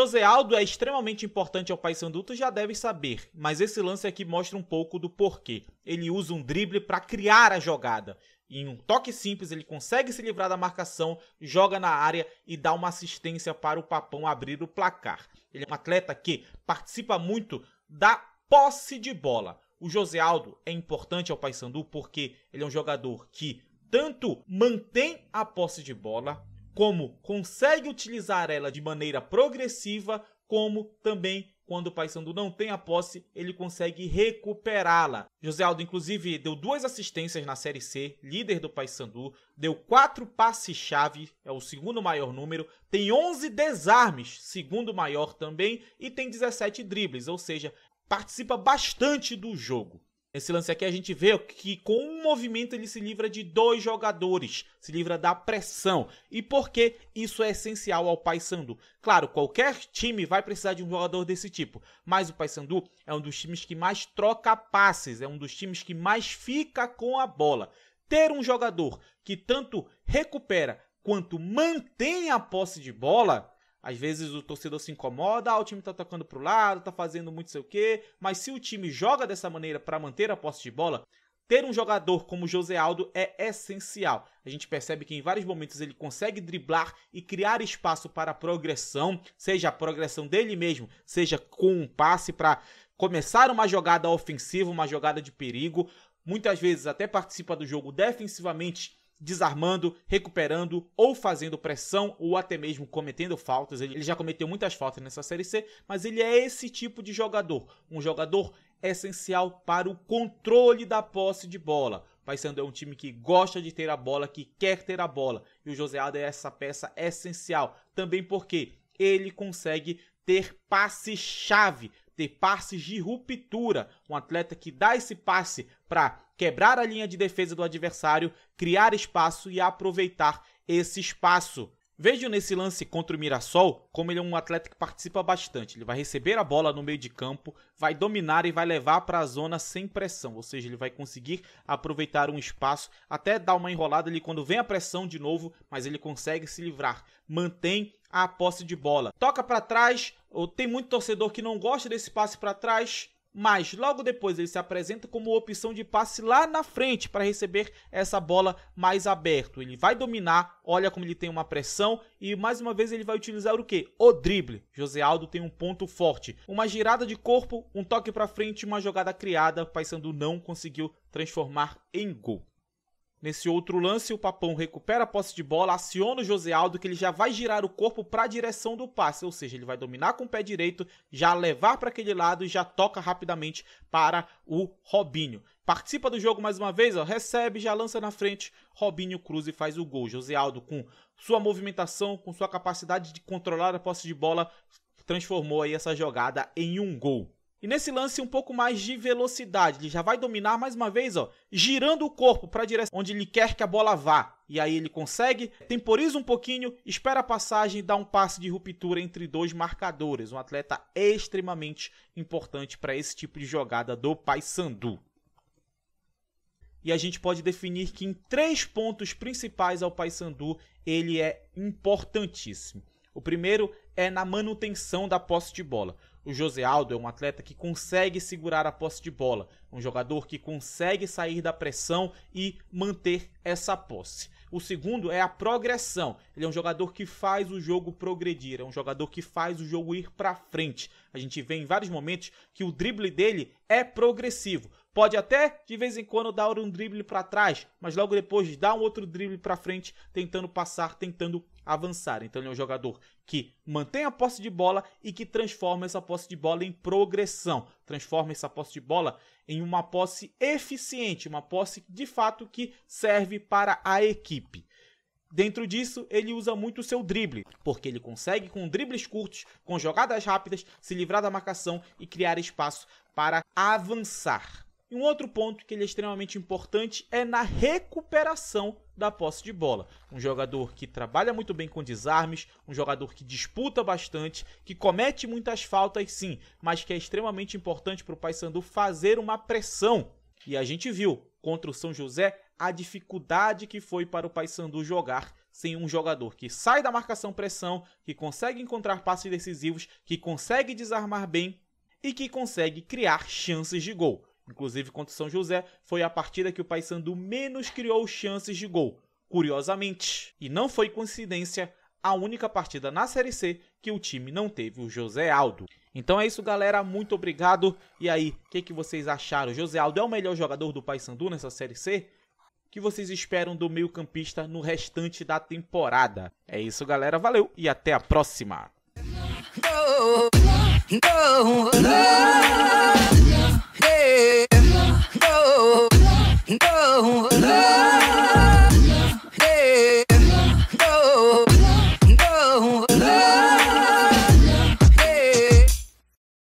José Aldo é extremamente importante ao Paysandu, tu já deve saber, mas esse lance aqui mostra um pouco do porquê. Ele usa um drible para criar a jogada. Em um toque simples, ele consegue se livrar da marcação, joga na área e dá uma assistência para o Papão abrir o placar. Ele é um atleta que participa muito da posse de bola. O José Aldo é importante ao Paysandu porque ele é um jogador que tanto mantém a posse de bola, como consegue utilizar ela de maneira progressiva, como também quando o Paysandu não tem a posse, ele consegue recuperá-la. José Aldo, inclusive, deu duas assistências na Série C, líder do Paysandu, deu quatro passes-chave, é o segundo maior número, tem 11 desarmes, segundo maior também, e tem 17 dribles, ou seja, participa bastante do jogo. Nesse lance aqui a gente vê que com um movimento ele se livra de dois jogadores, se livra da pressão. E por que isso é essencial ao Paysandu? Claro, qualquer time vai precisar de um jogador desse tipo, mas o Paysandu é um dos times que mais troca passes, é um dos times que mais fica com a bola. Ter um jogador que tanto recupera quanto mantém a posse de bola às vezes o torcedor se incomoda, ah, o time tá tocando pro lado, tá fazendo muito sei o quê, mas se o time joga dessa maneira para manter a posse de bola, ter um jogador como José Aldo é essencial. A gente percebe que em vários momentos ele consegue driblar e criar espaço para progressão, seja a progressão dele mesmo, seja com um passe para começar uma jogada ofensiva, uma jogada de perigo. Muitas vezes até participa do jogo defensivamente desarmando, recuperando ou fazendo pressão ou até mesmo cometendo faltas. Ele já cometeu muitas faltas nessa Série C, mas ele é esse tipo de jogador, um jogador essencial para o controle da posse de bola. Paysandu é um time que gosta de ter a bola, que quer ter a bola, e o José Aldo é essa peça essencial, também porque ele consegue ter passe-chave, ter passes de ruptura, um atleta que dá esse passe para quebrar a linha de defesa do adversário, criar espaço e aproveitar esse espaço. Vejo nesse lance contra o Mirassol como ele é um atleta que participa bastante. Ele vai receber a bola no meio de campo, vai dominar e vai levar para a zona sem pressão. Ou seja, ele vai conseguir aproveitar um espaço, até dar uma enrolada ali quando vem a pressão de novo, mas ele consegue se livrar. Mantém a posse de bola. Toca para trás, tem muito torcedor que não gosta desse passe para trás mas logo depois ele se apresenta como opção de passe lá na frente para receber essa bola mais aberto. Ele vai dominar, olha como ele tem uma pressão e mais uma vez ele vai utilizar o que? O drible. José Aldo tem um ponto forte, uma girada de corpo, um toque para frente, uma jogada criada, Paysandu não conseguiu transformar em gol. Nesse outro lance, o Papão recupera a posse de bola, aciona o José Aldo, que ele já vai girar o corpo para a direção do passe, ou seja, ele vai dominar com o pé direito, já levar para aquele lado e já toca rapidamente para o Robinho. Participa do jogo mais uma vez, ó, recebe, já lança na frente, Robinho Cruz e faz o gol. José Aldo, com sua movimentação, com sua capacidade de controlar a posse de bola, transformou aí essa jogada em um gol. E nesse lance um pouco mais de velocidade, ele já vai dominar mais uma vez, ó, girando o corpo para a direção onde ele quer que a bola vá. E aí ele consegue, temporiza um pouquinho, espera a passagem e dá um passe de ruptura entre dois marcadores. Um atleta extremamente importante para esse tipo de jogada do Paysandu. E a gente pode definir que em três pontos principais ao Paysandu ele é importantíssimo. O primeiro é na manutenção da posse de bola. O José Aldo é um atleta que consegue segurar a posse de bola, um jogador que consegue sair da pressão e manter essa posse. O segundo é a progressão. Ele é um jogador que faz o jogo progredir, é um jogador que faz o jogo ir para frente. A gente vê em vários momentos que o drible dele é progressivo. Pode até de vez em quando dar um drible para trás, mas logo depois dá um outro drible para frente, tentando passar, tentando avançar. Então ele é um jogador que mantém a posse de bola e que transforma essa posse de bola em progressão, transforma essa posse de bola em uma posse eficiente, uma posse de fato que serve para a equipe. Dentro disso, ele usa muito o seu drible, porque ele consegue, com dribles curtos, com jogadas rápidas, se livrar da marcação e criar espaço para avançar. E um outro ponto que ele é extremamente importante é na recuperação da posse de bola. Um jogador que trabalha muito bem com desarmes, um jogador que disputa bastante, que comete muitas faltas sim, mas que é extremamente importante para o Paysandu fazer uma pressão. E a gente viu contra o São José a dificuldade que foi para o Paysandu jogar sem um jogador que sai da marcação pressão, que consegue encontrar passes decisivos, que consegue desarmar bem e que consegue criar chances de gol. Inclusive contra o São José foi a partida que o Paysandu menos criou chances de gol. Curiosamente, e não foi coincidência, a única partida na Série C que o time não teve o José Aldo. Então é isso, galera. Muito obrigado. E aí, o que, que vocês acharam? O José Aldo é o melhor jogador do Paysandu nessa Série C? O que vocês esperam do meio-campista no restante da temporada? É isso, galera. Valeu e até a próxima. day.